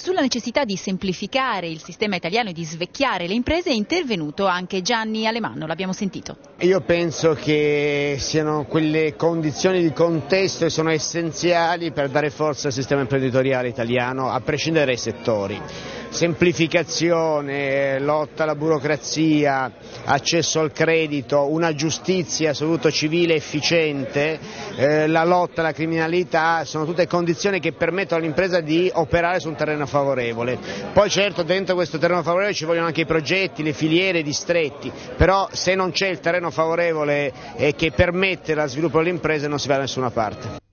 Sulla necessità di semplificare il sistema italiano e di svecchiare le imprese è intervenuto anche Gianni Alemanno, l'abbiamo sentito. Io penso che siano quelle condizioni di contesto che sono essenziali per dare forza al sistema imprenditoriale italiano, a prescindere dai settori. Semplificazione, lotta alla burocrazia, accesso al credito, una giustizia soprattutto civile efficiente, eh, la lotta alla criminalità sono tutte condizioni che permettono all'impresa di operare su un terreno favorevole. Poi certo dentro questo terreno favorevole ci vogliono anche i progetti, le filiere, i distretti, però se non c'è il terreno favorevole eh, che permette lo sviluppo delle imprese non si va da nessuna parte.